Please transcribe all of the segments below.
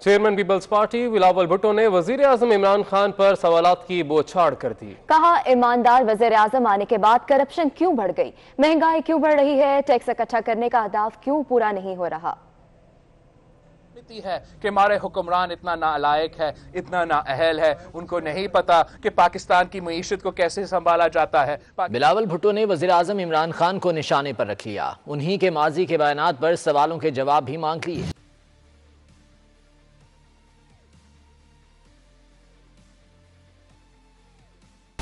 Chairman Peoples Party Bilawal Bhutto نے وزیر اعظم عمران خان پر سوالات کی بوچھاڑ کر دی۔ کہا ایماندار وزیر اعظم آنے کے بعد کرپشن کیوں بڑھ گئی؟ مہنگائی کیوں بڑھ رہی ہے؟ ٹیکس اکٹھا کرنے کا اہداف کیوں پورا نہیں ہو رہا؟ ہے کہ ہمارے حکمران اتنا نالائق ہے اتنا نااہل ہے۔ ان کو نہیں پتا کہ پاکستان کی معیشت کو کیسے سنبھالا جاتا ہے۔ بلاول بھٹو نے وزیر اعظم عمران خان کو نشانے پر رکھ لیا۔ انہی کے ماضی کے بیانات پر سوالوں کے جواب بھی مانگ لیے۔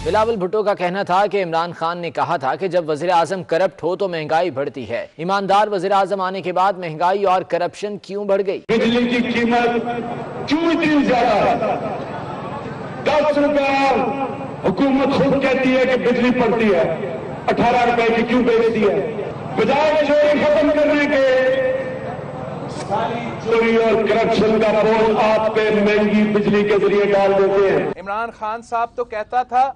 بلاول بھٹو کا کہنا تھا کہ عمران خان نے کہا تھا کہ جب وزیر اعظم کرپٹ ہو تو مہنگائی بڑھتی ہے۔ ایماندار وزیر اعظم آنے کے بعد مہنگائی اور کرپشن کیوں بڑھ گئی؟ بجلی کی قیمت کیوں اتنی زیادہ؟ دس روپے حکومت خود کہتی ہے کہ بجلی پڑتی ہے اٹھارہ روپے کی کیوں بیچتی ہے؟ بجائے چوری ختم کرنے کے چوری اور کرپشن کا بوجھ آپ پہ مہنگی بجلی کے ذریعے ڈال دیتے ہیں۔ عمران خان صاحب تو کہتا تھا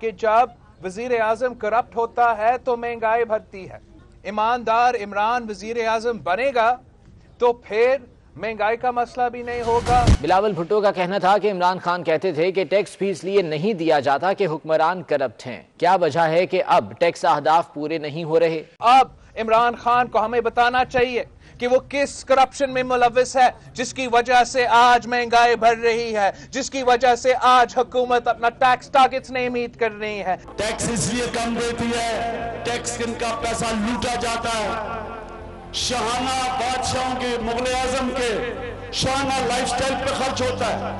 کہ جب وزیر اعظم کرپٹ ہوتا ہے تو مہنگائی بھرتی ہے۔ ایماندار عمران وزیر اعظم بنے گا تو پھر مہنگائی کا مسئلہ بھی نہیں ہوگا۔ بلاول بھٹو کا کہنا تھا کہ عمران خان کہتے تھے کہ ٹیکس فیس لیے نہیں دیا جاتا کہ حکمران کرپٹ ہیں۔ کیا وجہ ہے کہ اب ٹیکس اہداف پورے نہیں ہو رہے؟ اب عمران خان کو ہمیں بتانا چاہیے کہ وہ کس کرپشن میں ملوث ہے، جس کی وجہ سے آج مہنگائی بڑھ رہی ہے، جس کی وجہ سے آج حکومت اپنا ٹیکس ٹارگٹس نہیں امید کر رہی ہے۔ ٹیکس اس لیے کم دیتی ہے ٹیکس ان کا پیسہ لوٹا جاتا ہے۔ شہانہ بادشاہوں کے، مغل اعظم کے شہانہ لائف سٹائل پہ خرچ ہوتا ہے۔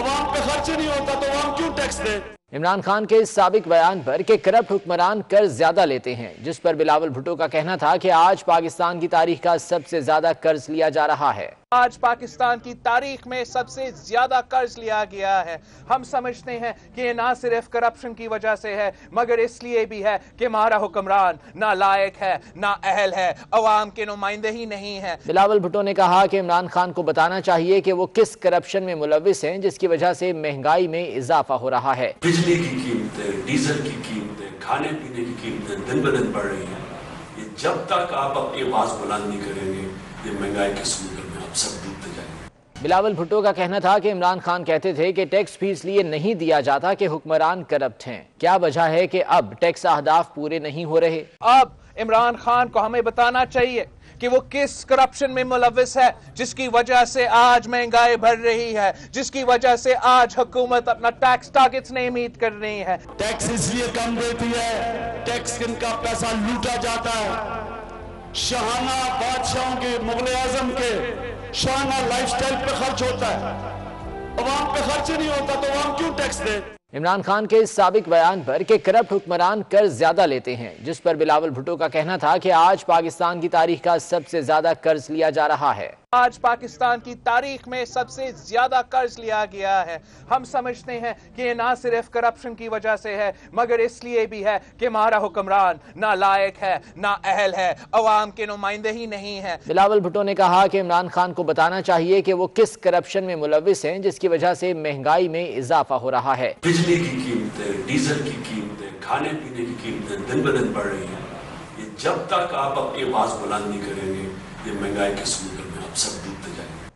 عوام پہ خرچ نہیں ہوتا تو عوام کیوں ٹیکس دے؟ عمران خان کے سابق بیان پر کہ کرپٹ حکمران قرض زیادہ لیتے ہیں جس پر بلاول بھٹو کا کہنا تھا کہ آج پاکستان کی تاریخ کا سب سے زیادہ قرض لیا جا رہا ہے۔ آج پاکستان کی تاریخ میں سب سے زیادہ قرض لیا گیا ہے۔ ہم سمجھتے ہیں کہ یہ نہ صرف کرپشن کی وجہ سے ہے مگر اس لیے بھی ہے کہ ہمارا حکمران نہ لائق ہے نہ اہل ہے عوام کے نمائندے ہی نہیں ہے بلاول بھٹو نے کہا کہ عمران خان کو بتانا چاہیے کہ وہ کس کرپشن میں ملوث ہیں جس کی وجہ سے مہنگائی میں اضافہ ہو رہا ہے۔ بجلی کی قیمتیں ڈیزل کی قیمتیں کھانے پینے کی قیمتیں دن بدن بڑھ رہی ہیں۔ یہ جب تک آپ اپنی آواز بلند نہیں کریں گے یہ مہنگائی کے سمندر میں آپ سب ڈوبتے جائیں گے۔ بلاول بھٹو کا کہنا تھا کہ عمران خان کہتے تھے کہ ٹیکس فیس لیے نہیں دیا جاتا کہ حکمران کرپٹ ہیں۔ کیا وجہ ہے کہ اب ٹیکس اہداف پورے نہیں ہو رہے؟ اب عمران خان کو ہمیں بتانا چاہیے کہ وہ کس کرپشن میں ملوث ہے، جس کی وجہ سے آج مہنگائی بڑھ رہی ہے، جس کی وجہ سے آج حکومت اپنا ٹیکس ٹارگٹس نہیں امید کر رہی ہے۔ ٹیکس اس لیے کم دیتی ہے ٹیکس ان کا پیسہ لوٹا جاتا ہے۔ شہانہ بادشاہوں کے، مغل اعظم کے شہانہ لائف سٹائل پہ خرچ ہوتا ہے۔ عوام پہ خرچ نہیں ہوتا تو عوام کیوں ٹیکس دے؟ عمران خان کے سابق بیان پر کہ کرپٹ حکمران قرض زیادہ لیتے ہیں جس پر بلاول بھٹو کا کہنا تھا کہ آج پاکستان کی تاریخ کا سب سے زیادہ قرض لیا جا رہا ہے۔ آج پاکستان کی تاریخ میں سب سے زیادہ قرض لیا گیا ہے۔ ہم سمجھتے ہیں کہ یہ نہ صرف کرپشن کی وجہ سے ہے مگر اس لیے بھی ہے کہ ہمارا حکمران نہ لائق ہے نہ اہل ہے عوام کے نمائندے ہی نہیں ہے بلاول بھٹو نے کہا کہ عمران خان کو بتانا چاہیے کہ وہ کس کرپشن میں ملوث ہیں جس کی وجہ سے مہنگائی میں اضافہ ہو رہا ہے۔ بجلی کی قیمتیں، ڈیزل کی قیمتیں، کھانے پینے کی قیمتیں دن بدن بڑھ رہی ہیں۔ یہ جب تک آپ اپنی آواز بلند نہیں کریں گے، یہ مہنگائی کے سمندر میں آپ سب ڈوبتے جائیں گے۔